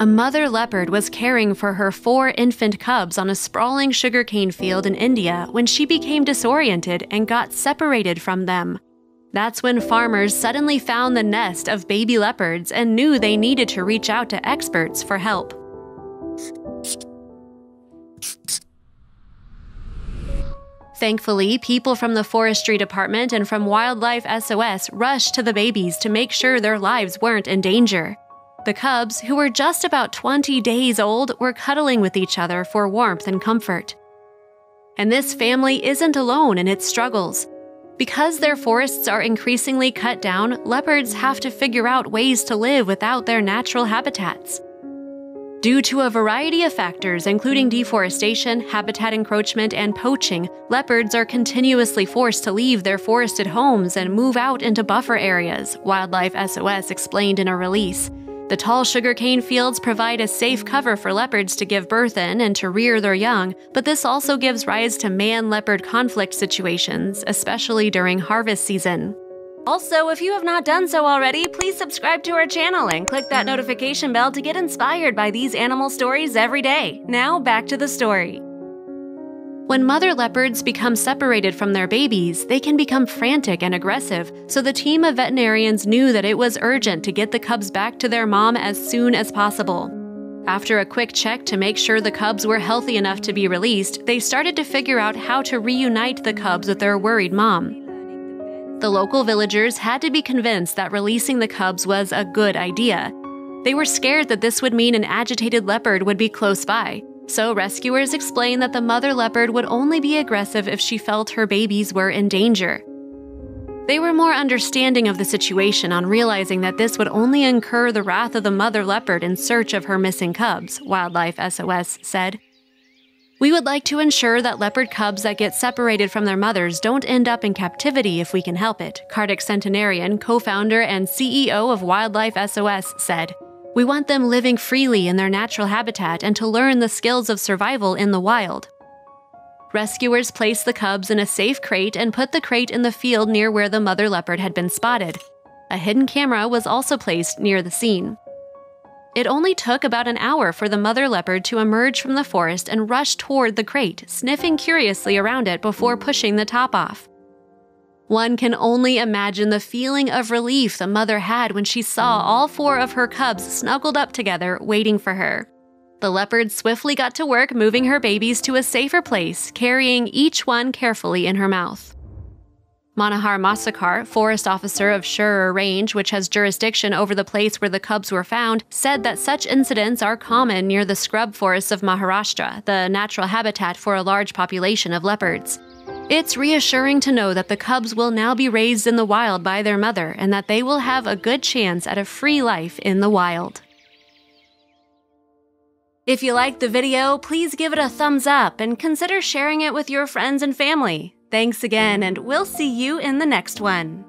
A mother leopard was caring for her four infant cubs on a sprawling sugarcane field in India when she became disoriented and got separated from them. That's when farmers suddenly found the nest of baby leopards and knew they needed to reach out to experts for help. Thankfully, people from the Forestry Department and from Wildlife SOS rushed to the babies to make sure their lives weren't in danger. The cubs, who were just about 20 days old, were cuddling with each other for warmth and comfort. And this family isn't alone in its struggles. Because their forests are increasingly cut down, leopards have to figure out ways to live without their natural habitats. Due to a variety of factors, including deforestation, habitat encroachment, and poaching, leopards are continuously forced to leave their forested homes and move out into buffer areas, Wildlife SOS explained in a release. The tall sugarcane fields provide a safe cover for leopards to give birth in and to rear their young, but this also gives rise to man leopard conflict situations, especially during harvest season. Also, if you have not done so already, please subscribe to our channel and click that notification bell to get inspired by these animal stories every day. Now, back to the story. When mother leopards become separated from their babies, they can become frantic and aggressive, so the team of veterinarians knew that it was urgent to get the cubs back to their mom as soon as possible. After a quick check to make sure the cubs were healthy enough to be released, they started to figure out how to reunite the cubs with their worried mom. The local villagers had to be convinced that releasing the cubs was a good idea. They were scared that this would mean an agitated leopard would be close by, so rescuers explained that the mother leopard would only be aggressive if she felt her babies were in danger. They were more understanding of the situation on realizing that this would only incur the wrath of the mother leopard in search of her missing cubs, Wildlife SOS said. We would like to ensure that leopard cubs that get separated from their mothers don't end up in captivity if we can help it, Kartick Satyanarayan, co founder and CEO of Wildlife SOS, said. We want them living freely in their natural habitat and to learn the skills of survival in the wild. Rescuers placed the cubs in a safe crate and put the crate in the field near where the mother leopard had been spotted. A hidden camera was also placed near the scene. It only took about an hour for the mother leopard to emerge from the forest and rush toward the crate, sniffing curiously around it before pushing the top off. One can only imagine the feeling of relief the mother had when she saw all four of her cubs snuggled up together, waiting for her. The leopard swiftly got to work moving her babies to a safer place, carrying each one carefully in her mouth. Manohar Mhaskar, forest officer of Shirur Range, which has jurisdiction over the place where the cubs were found, said that such incidents are common near the scrub forests of Maharashtra, the natural habitat for a large population of leopards. It's reassuring to know that the cubs will now be raised in the wild by their mother and that they will have a good chance at a free life in the wild. If you liked the video, please give it a thumbs up and consider sharing it with your friends and family. Thanks again, and we'll see you in the next one.